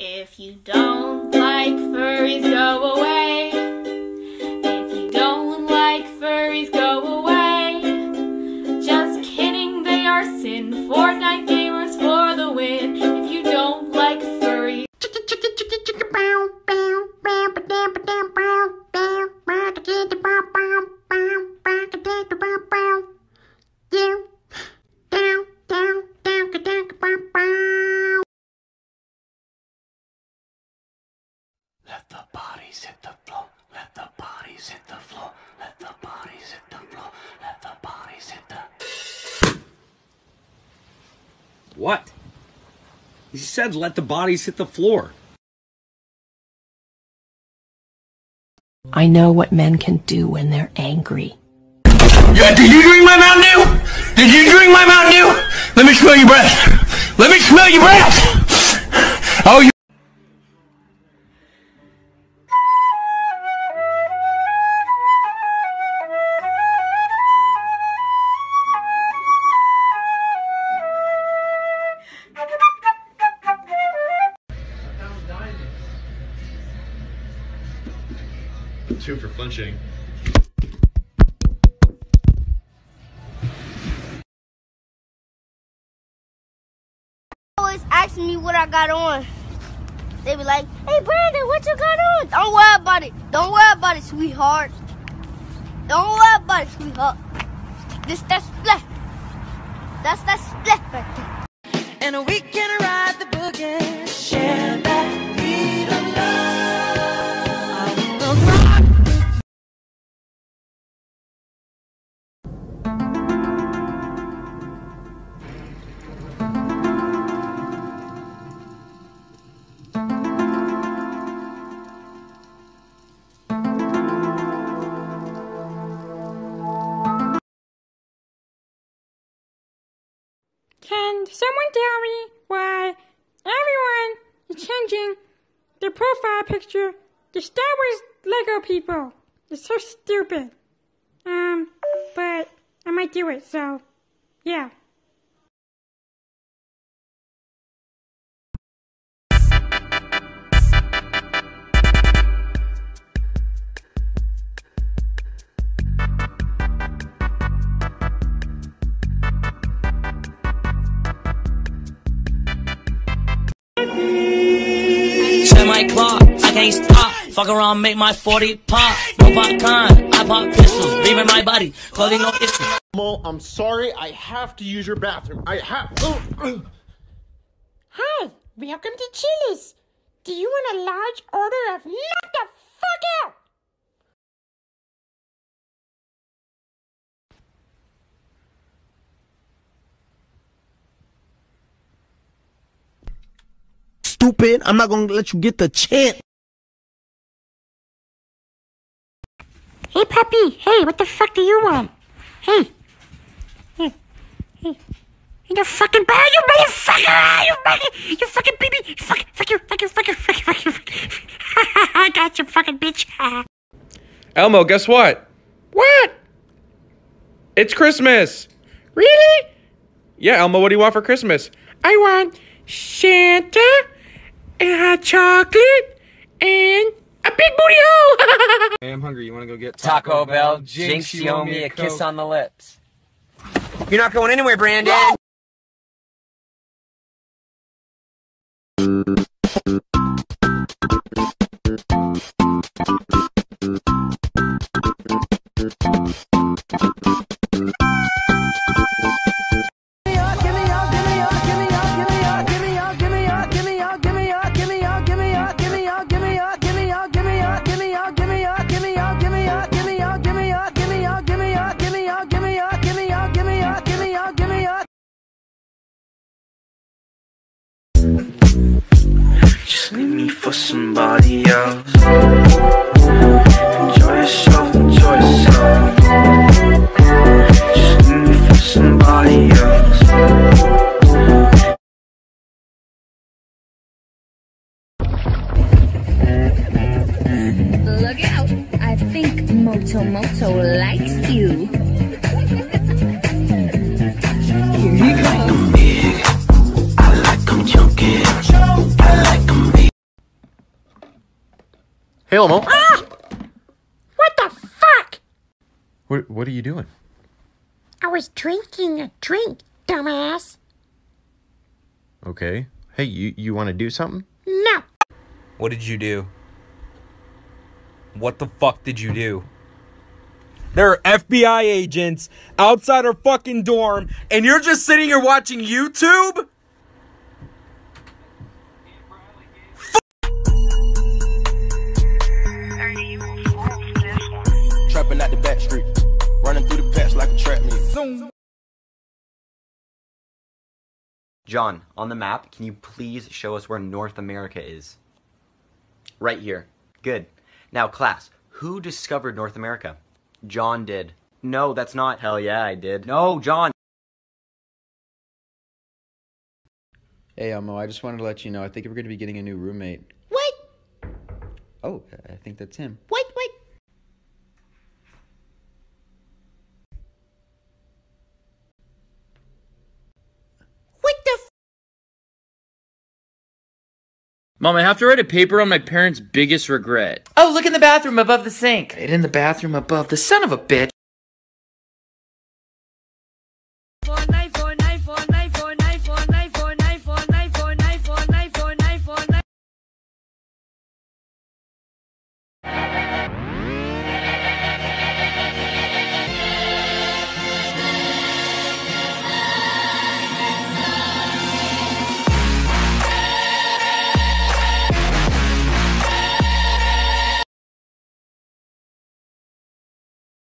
If you don't like furries, go away. If you don't like furries, go away. Just kidding, they are sin. Fortnite gamers for the win. If you don't like furries, He said let the bodies hit the floor. I know what men can do when they're angry. Yeah, did you drink my Mountain Dew? Did you drink my Mountain Dew? Let me smell your breath. Let me smell your breath. Oh, you. Two for flinching. always asking me what I got on. They be like, hey Brandon, what you got on? Don't worry about it. Don't worry about it, sweetheart. Don't worry about it, sweetheart. This that split. That's that split right there. And we can ride the boogie. Share Can someone tell me why everyone is changing their profile picture to Star Wars Lego people? It's so stupid. Um, but I might do it, so yeah. Fuck around, make my 40 pop. Robot con, I pop pistols. Leaving my body, clothing no issue. Mo, I'm sorry. I have to use your bathroom. I have. Oh, uh. Hi, welcome to Chili's. Do you want a large order of knock the fuck out? Stupid. I'm not gonna let you get the chance. Hey, puppy. Hey, what the fuck do you want? Hey. Hey. Hey. You fucking bad, you motherfucker! You fucking, you fucking baby! Fuck, fuck you, fuck you, fuck you, fuck you, fuck you, fuck you. I got you, fucking bitch. Elmo, guess what? what? It's Christmas. Really? Yeah, Elmo, what do you want for Christmas? I want Santa and a chocolate and a big booty hole. Hey, I'm hungry. You want to go get Taco Bell, Jinx, you owe me a kiss on the lips. You're not going anywhere, Brandon. Somebody Hey, Elmo. Ah! What the fuck? What, what are you doing? I was drinking a drink, dumbass. Okay. Hey, you, you want to do something? No. What did you do? What the fuck did you do? There are FBI agents outside our fucking dorm, and you're just sitting here watching YouTube? The patch like a trap meet. John, on the map, can you please show us where North America is? Right here. Good. Now, class, who discovered North America? John did. No, that's not. Hell yeah, I did. No, John. Hey Elmo, I just wanted to let you know I think we're going to be getting a new roommate. What? Oh, I think that's him. What? What? What the f- Mom, I have to write a paper on my parents' biggest regret. Oh, look in the bathroom above the sink. Right in the bathroom above the son of a bitch.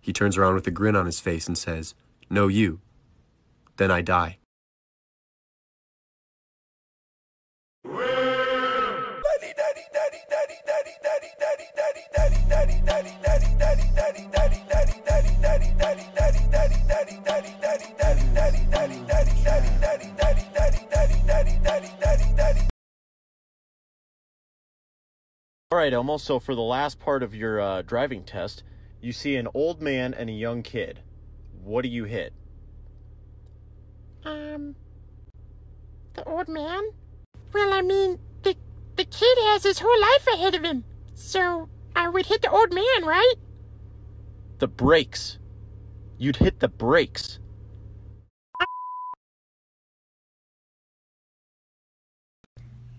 He turns around with a grin on his face and says, No, you. Then I die. All right, Elmo. So for the last part of your uh, driving test, you see an old man and a young kid. What do you hit? Um, the old man? Well, I mean, the, the kid has his whole life ahead of him. So I would hit the old man, right? The brakes. You'd hit the brakes.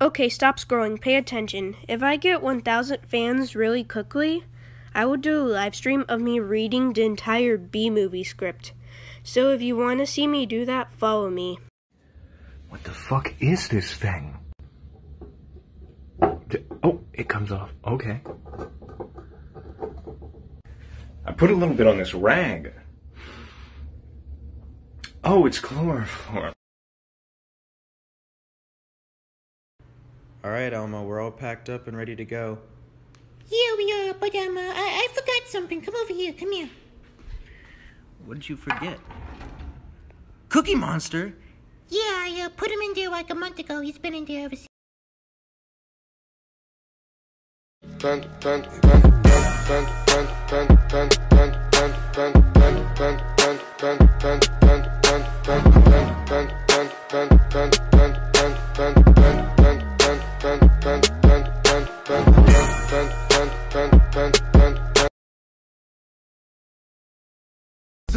Okay, stop scrolling. Pay attention. If I get 1,000 fans really quickly, I will do a live stream of me reading the entire B movie script. So if you want to see me do that, follow me. What the fuck is this thing? D- Oh, it comes off. Okay. I put a little bit on this rag. Oh, it's chloroform. All right, Elmo, we're all packed up and ready to go. Yeah, we are, but um, uh, I, I forgot something. Come over here. Come here. What did you forget? Cookie Monster? Yeah, I uh, put him in there like a month ago. He's been in there ever since.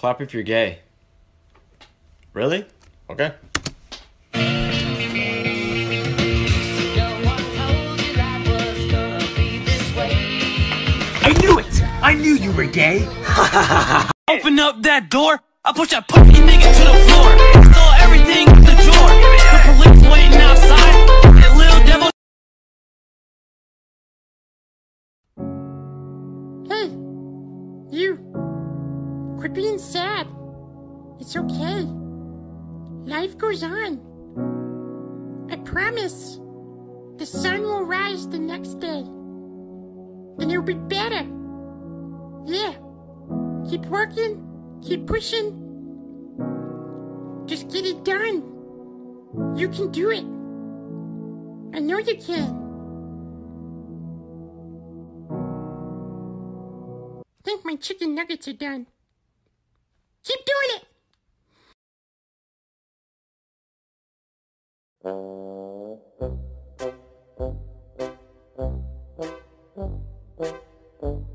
Clap if you're gay. Really? Okay. I knew it! I knew you were gay! Open up that door! I push that pussy nigga to the floor! Stole everything in the drawer! The police waiting outside! That little devil. Hey! You! Quit being sad. It's okay. Life goes on. I promise. The sun will rise the next day. And it'll be better. Yeah. Keep working. Keep pushing. Just get it done. You can do it. I know you can. think my chicken nuggets are done. Keep doing it. Uh, uh, uh,